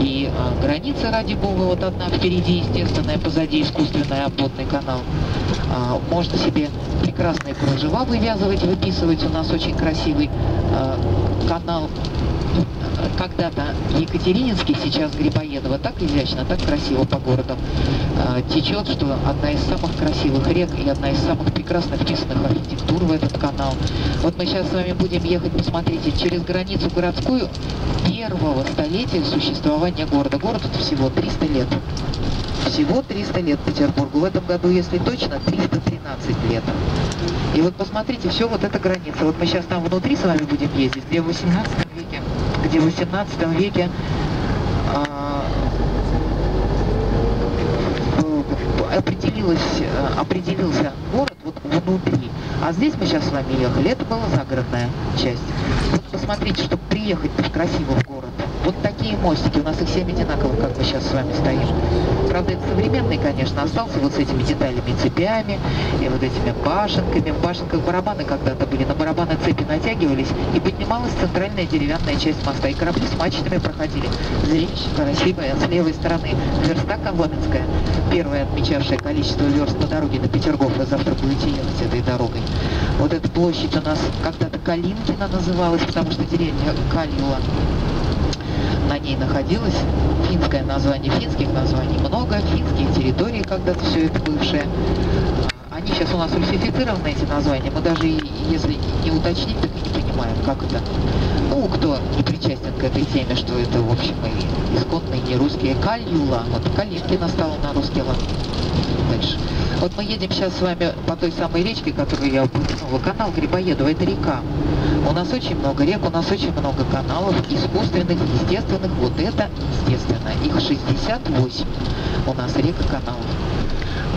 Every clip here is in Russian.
И а, граница ради бога, вот одна впереди, естественная, позади искусственный обводный канал. А, можно себе прекрасные кружева вывязывать, выписывать. У нас очень красивый а, канал когда-то Екатерининский, сейчас Грибоедово, так изящно, так красиво по городу э, течет, что одна из самых красивых рек и одна из самых прекрасно вписанных архитектур в этот канал. Вот мы сейчас с вами будем ехать, посмотрите, через границу городскую первого столетия существования города. Город тут всего 300 лет. Всего 300 лет Петербургу. В этом году, если точно, 313 лет. И вот посмотрите, все вот эта граница. Вот мы сейчас там внутри с вами будем ездить, где в 18 веке где в 18 веке а, определилось, э, определился город вот внутри. А здесь мы сейчас с вами ехали, это была загородная часть. Вот посмотрите, чтобы приехать красиво в город. Вот такие мостики, у нас их 7 одинаковых, как мы сейчас с вами стоим. Правда, это современный, конечно, остался вот с этими деталями, цепями и вот этими башенками. В башенках барабаны когда-то были, на барабаны цепи натягивались, и поднималась центральная деревянная часть моста, и корабли с мачтами проходили. Зрелище красивое, с левой стороны верста Коломенская, первая отмечавшая количество верст по дороге на Петергоф, вы завтра будете ехать этой дорогой. Вот эта площадь у нас когда-то Калинкина называлась, потому что деревня Калила на ней находилось. Финское название, финских названий много, финские территории когда-то все это бывшее. Они сейчас у нас русифицированы, эти названия. Мы даже, если не уточнить, так и не понимаем, как это. Ну, кто не причастен к этой теме, что это, в общем, и исконные не русские. Кальюла. Вот Калинкина стала на русский лад. Дальше. Вот мы едем сейчас с вами по той самой речке, которую я упомянула. Канал Грибоедова, это река. У нас очень много рек, у нас очень много каналов, искусственных, естественных. Вот это естественно. Их 68 у нас рек и каналов.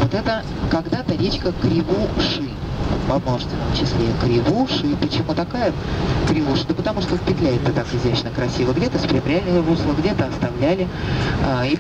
Вот это когда-то речка Кривуши во множественном числе кривуши. Почему такая кривуши? Да потому что петля это так изящно, красиво. Где-то спрямляли русло, где-то оставляли. А, и